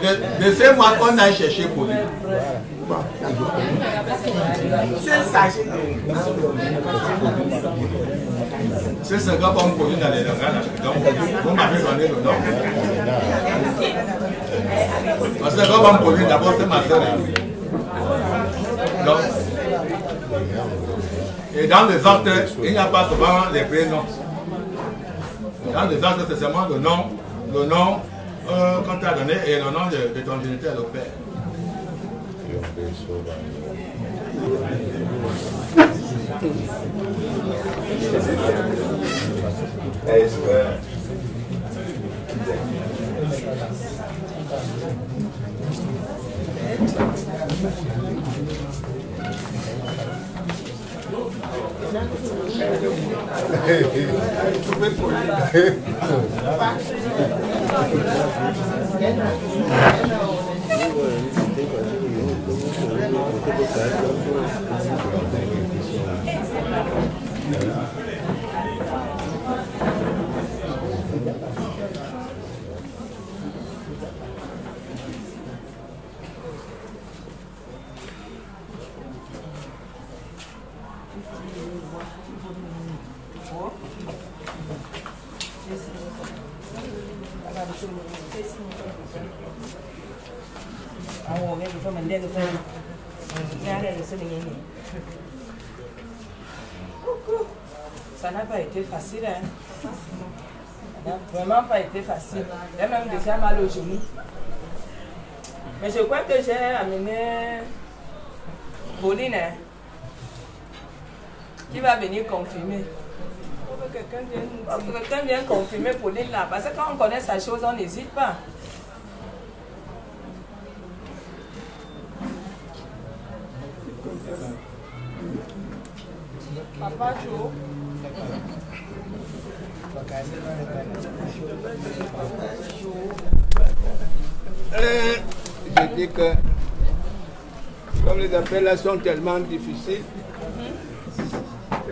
De, de ces mois qu'on a cherché Pauline. C'est ça, C'est ce gars comme Pauline dans les langages. Donc, vous m'avez donné le nom. Parce que comme Pauline, d'abord, c'est ma soeur. Donc, et dans les actes, il n'y a pas souvent les prénoms. Dans les actes, c'est seulement le nom, le nom euh, qu'on t'a donné et le nom de, ton géniteur, le père. Thank you. Ça n'a pas été facile, hein. Vraiment pas été facile. J'ai même déjà mal au genou. Mais je crois que j'ai amené Pauline, hein, qui va venir confirmer. Que quelqu'un vienne, faut que quelqu'un vienne confirmer Pauline là. Parce que quand on connaît sa chose, on n'hésite pas. Papa Joe. Euh, je dis que comme les appels sont tellement difficiles,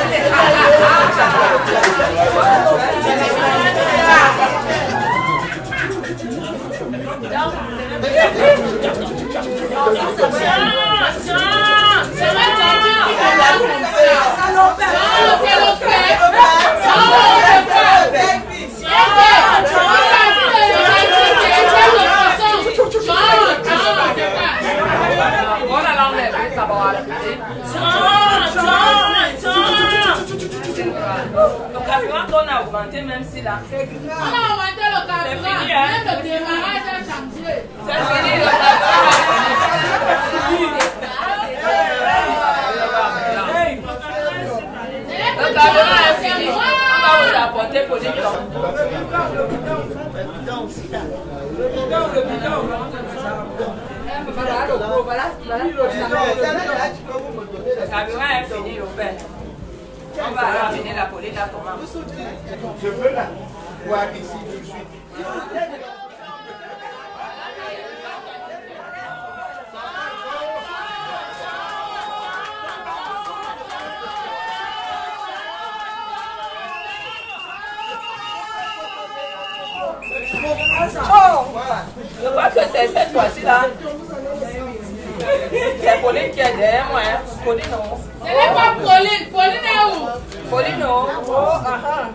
ハハハハ! On va ramener la police là Je veux la voir ici tout de suite. Oh Je crois que c'est cette fois-ci là. C'est Pauline qui est derrière moi. Hein. Pauline non. Ce n'est pas Pauline. Pauline est où? Pauline non. Oh, ah ah.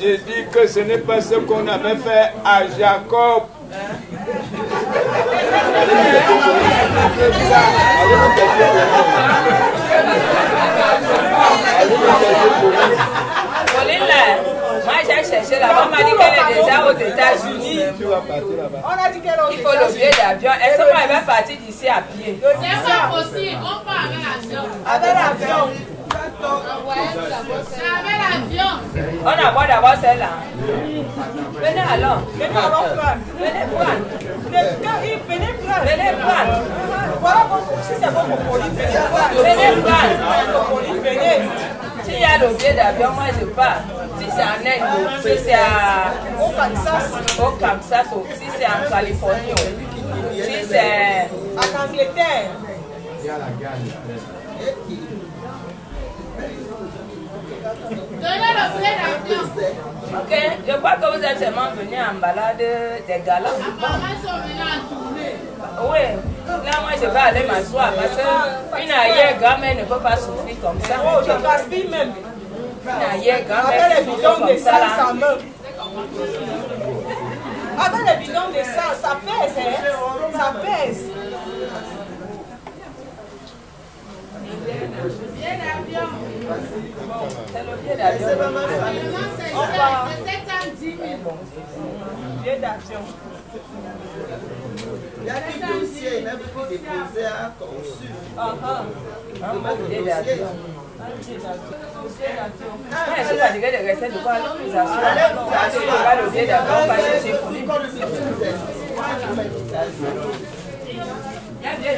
J'ai dit que ce n'est pas ce qu'on avait fait à Jacob. Moi j'ai cherché là-bas, on m'a dit qu'elle est déjà aux États-Unis. On a dit qu'elle Il faut le billet d'avion. Est-ce qu'elle va partir d'ici à pied C'est pas possible. On part avec l'avion. Avec l'avion. Avec l'avion. On envoie d'abord celle-là. Venez alors. Venez alors prendre. Venez prendre. Venez- quand il- Venez prendre. Venez prendre. Voilà, votre- si c'est votre colis, venez prendre. Venez prendre. Votre colis, venez. S'il y a le billet d'avion, moi je pars. Si c'est en Inde, si c'est à, Au Kansas, au Kansas, ou si c'est en Californie, ou si c'est. à Angleterre. Donnez le billet d'avion. Ok, je crois que vous êtes seulement venu en balade des galas. Apparemment, ils sont venus en tournée. Oui, là moi je vais aller m'asseoir parce qu'une arrière-grand-mère ne peut pas souffrir comme ça. Oh, je gaspille même. Une arrière-grand-mère Avec qui les souffre bidons de comme ça sang, là. ça meurt. Avec les bidons de sang, ça pèse, hein. Ça pèse. Billet d'avion. C'est le d'avion. C'est c'est 710 000. Billet d'avion. Il y a des dossiers, même pour déposer à. Ah, ah. Ah, le d'avion, on va. Il y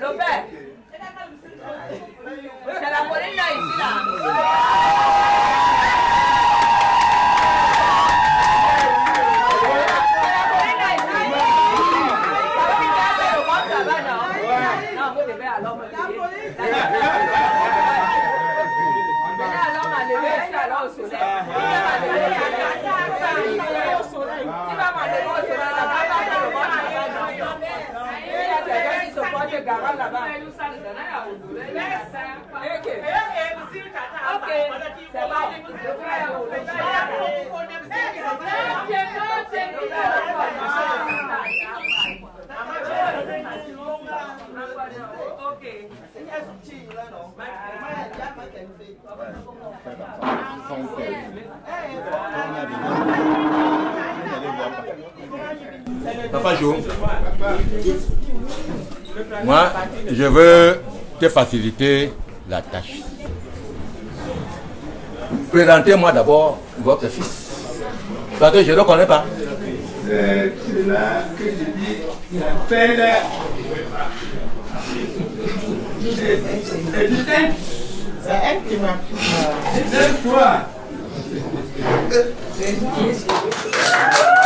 Robert, se la ponen ahí, sí la. lè bẹ́ẹ̀ àlọ́mọ lè yé. bẹ́ẹ̀ àlọ́mọ lè yé sí àlọ́ òṣò rẹ̀. bẹ́ẹ̀ àlọ́mọ lè yé sí àlọ́ òṣò rẹ̀. bẹ́ẹ̀ àlọ́mọ lè yé sí àlọ́ òṣò rẹ̀. bẹ́ẹ̀ àlọ́mọ lè yé sí àlọ́ òṣò rẹ̀. Sopporte gara là-bas. Ok. Ok. C'est bon. Le frère, le frère. Moi, je veux te faciliter la tâche. Présentez-moi d'abord votre fils. Parce que je ne le connais pas. C'est cela que je dis, C'est m'a C'est.